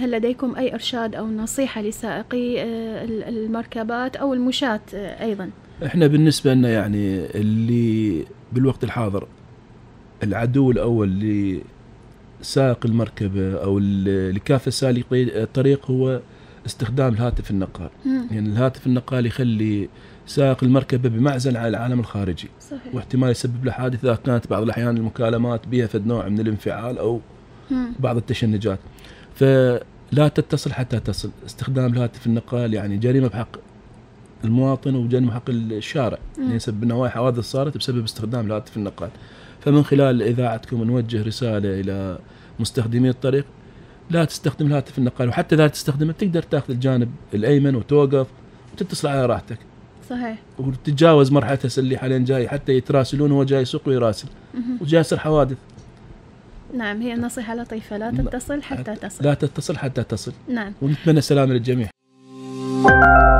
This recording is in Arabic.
هل لديكم أي إرشاد أو نصيحة لسائقي آه، ال- المركبات أو المشاة آه، أيضا؟ إحنا بالنسبة لنا يعني اللي بالوقت الحاضر العدو الأول لسائق المركبة أو ل- لكافة سالقي الطريق هو استخدام الهاتف النقال مم. يعني الهاتف النقال يخلي سائق المركبة بمعزل عن العالم الخارجي صحيح واحتمال يسبب له حادث اذا كانت بعض الأحيان المكالمات بها فد نوع من الانفعال أو مم. بعض التشنجات فلا تتصل حتى تصل. استخدام الهاتف النقال يعني جريمة بحق المواطن وجريمة بحق الشارع. يعني يسبب نوايا حوادث صارت بسبب استخدام الهاتف النقال. فمن خلال إذاعتكم نوجه رسالة إلى مستخدمي الطريق. لا تستخدم الهاتف النقال وحتى إذا تستخدمه تقدر تأخذ الجانب الأيمن وتوقف وتتصل على راحتك. صحيح. وتتجاوز مرحلة اللي حاليا جاي حتى يتراسلون وهو جاي يسوق ويراسل. وجاي يصير حوادث. نعم هي نصيحة لطيفة لا تتصل حتى تصل. لا تتصل حتى تصل. نعم. ونتمنى السلامة للجميع. thank you